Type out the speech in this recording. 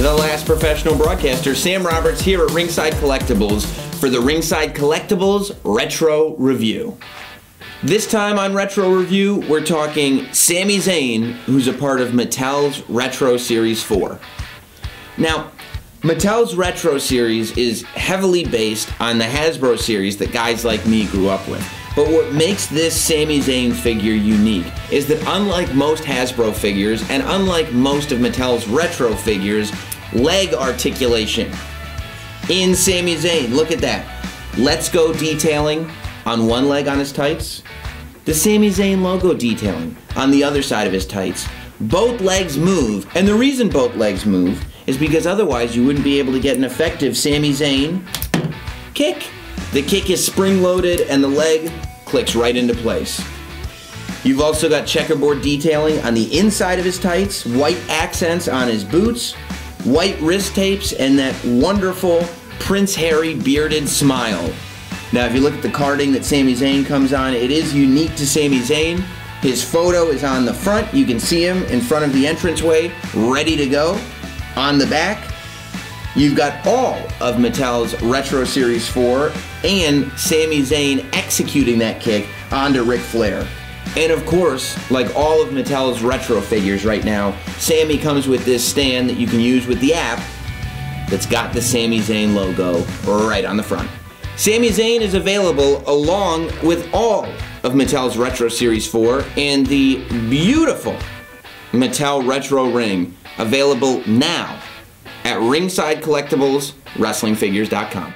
the last professional broadcaster, Sam Roberts, here at Ringside Collectibles for the Ringside Collectibles Retro Review. This time on Retro Review, we're talking Sami Zayn, who's a part of Mattel's Retro Series 4. Now, Mattel's Retro Series is heavily based on the Hasbro series that guys like me grew up with. But what makes this Sami Zayn figure unique is that unlike most Hasbro figures, and unlike most of Mattel's retro figures, leg articulation in Sami Zayn, look at that. Let's Go detailing on one leg on his tights, the Sami Zayn logo detailing on the other side of his tights. Both legs move, and the reason both legs move is because otherwise you wouldn't be able to get an effective Sami Zayn kick. The kick is spring loaded and the leg clicks right into place. You've also got checkerboard detailing on the inside of his tights, white accents on his boots, white wrist tapes, and that wonderful Prince Harry bearded smile. Now, if you look at the carding that Sami Zayn comes on, it is unique to Sami Zayn. His photo is on the front. You can see him in front of the entranceway, ready to go. On the back, You've got all of Mattel's Retro Series 4 and Sami Zayn executing that kick onto Ric Flair. And of course, like all of Mattel's retro figures right now, Sami comes with this stand that you can use with the app that's got the Sami Zayn logo right on the front. Sami Zayn is available along with all of Mattel's Retro Series 4 and the beautiful Mattel Retro Ring available now at Ringside Collectibles WrestlingFigures.com.